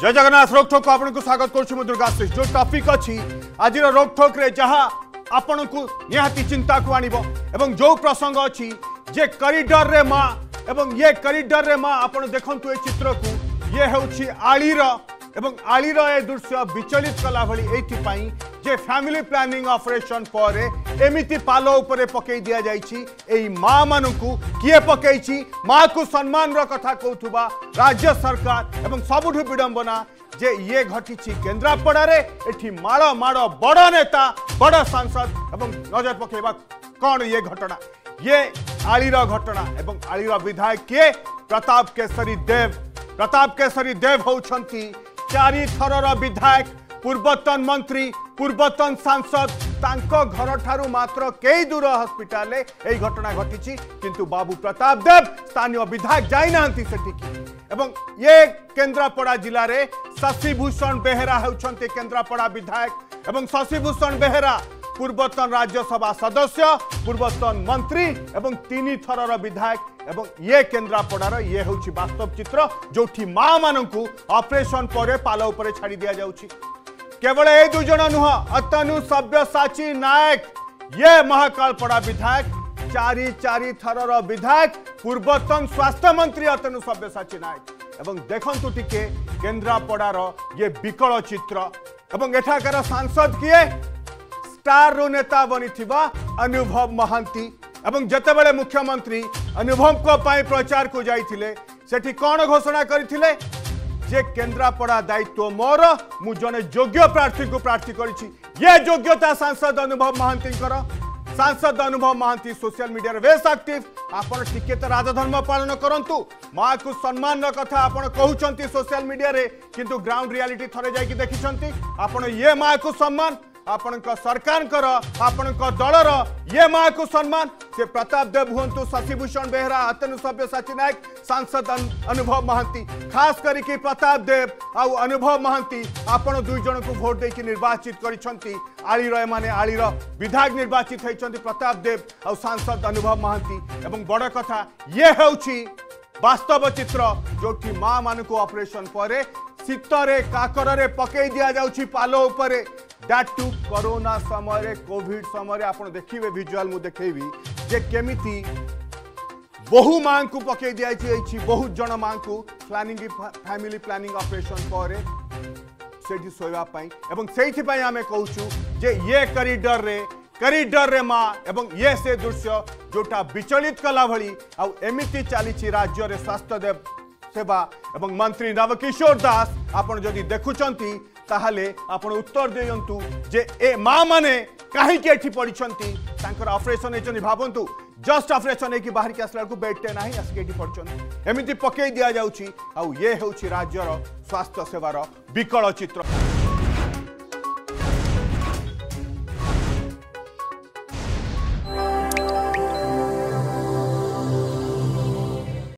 जय जगन्नाथ रोकठोक आपको स्वागत कर करुर्गाश्री जो टपिक अच्छी आज रोकठोक जहाँ आपति चिंता को आणव जो प्रसंग अच्छी जे करडर में माँ एवं ये करडर में माँ आप देखु ये चित्र को ये हूँ आलीर एवं आलीर ए दृश्य विचलित कला भाई जे फैमिली प्लानिंग अपरेसन पर एमती पाल उपर पक माँ मान किए पक को सम्मान कथा कौवा राज्य सरकार एवं सबुठ विडम्बना जे ये घटी केन्द्रापड़े एटी माड़ माड़ बड़ नेता बड़ सांसद नजर पकेबा कौन ये घटना ये आलीर घटना एवं आलीर विधायक किए प्रताप केसरी देव प्रताप केसरी देव हो चारिथर विधायक पूर्वतन मंत्री पूर्वतन सांसद घर ठू मात्र कई दूर हस्पिटा यही घटना घटी किंतु बाबू प्रताप देव स्थानीय विधायक जाना से एवं ये केन्द्रापड़ा जिले में शशिभूषण बेहरा होती केन्द्रापड़ा विधायक एवं शशिभूषण बेहरा पूर्वतन राज्यसभा सदस्य पूर्वतन मंत्री एवं तीन थर विधायक एवं ये केन्द्रापड़ार ये हूँ बास्तव चित्र जो माँ मान अपरेसन पर पाल उपरे छाड़ी दि जाऊँगी केवल ए दुज नुह अतनु सब्यसाची नायक ये महाकालपड़ा विधायक चारि चारि थरर विधायक पूर्वतन स्वास्थ्य मंत्री अतनु सब्यसाची नायक एवं देखु टिके केन्द्रापड़ार ये विकल चित्र एवं सांसद किए स्टार नेता बनी अनुभव महांती एवं जितेबले मुख्यमंत्री अनुभव प्रचार को जाते कौन घोषणा करते যে কেন্দ্রাপড়া দায়িত্ব মোর মু জনে যোগ্য প্রার্থীকে প্রার্থী করেছি ये যোগ্যতা সাংসদ অনুভব মহান্তিঙ্কর সাংসদ অনুভব মহান্তি সোশিয়াল মিডিয়ার বেশ আক্টিভ আপন টিকে তো রাজধর্ম পালন করতু মা কু সম্মান কথা আপন কুমার সোশিয়াল মিডিয়ারে কিন্তু গ্রাউন্ড রিয়ালিটি থরে যাই দেখিছেন আপন ইয়ে মা কু সম্মান आपण सरकार आपण दलर ये माँ को सम्मान से प्रताप देव हूँ शशिभूषण बेहरा अतनु सची नायक सांसद अनुभव महांती खास करके प्रताप देव आउ महांती आपण दुईज को भोट देके निर्वाचित करीर एने आलीर विधायक निर्वाचित होती प्रताप देव आउ अनुभव महांती बड़ कथा ये हूँ बास्तव चित्र जो कि माँ मान अपरेसन पर शीतरे काकर पकई दि जाऊँ पाल दैट टू कोरोना समय कोविड समय आप देखिए भिजुआल मुझे देखेबी जे केमी बहु माँ को पकई दिखाई बहुत जन माँ को प्लानिंग फैमिली प्लानिंग अपरेसन पर शोवापी आम कौ जे ये करिडर रे करिडर रे माँ एवं ये से दृश्य जोटा विचलित कला भाई आमती चली राज्य स्वास्थ्य ଥିବା ଏବଂ ମନ୍ତ୍ରୀ ନବକିଶୋର ଦାସ ଆପଣ ଯଦି ଦେଖୁଛନ୍ତି ତାହେଲେ ଆପଣ ଉତ୍ତର ଦିଅନ୍ତୁ ଯେ ଏ ମା ମାନେ କାହିଁକି ଏଠି ପଡ଼ିଛନ୍ତି ତାଙ୍କର ଅପରେସନ୍ ହେଇଛନ୍ତି ଭାବନ୍ତୁ ଜଷ୍ଟ ଅପରେସନ୍ ହେଇକି ବାହାରିକି ଆସିଲା ବେଳକୁ ବେଡ୍ଟେ ନାହିଁ ଆସିକି ଏଠି ପଡ଼ିଛନ୍ତି ଏମିତି ପକେଇ ଦିଆଯାଉଛି ଆଉ ଇଏ ହେଉଛି ରାଜ୍ୟର ସ୍ୱାସ୍ଥ୍ୟ ସେବାର ବିକଳ ଚିତ୍ର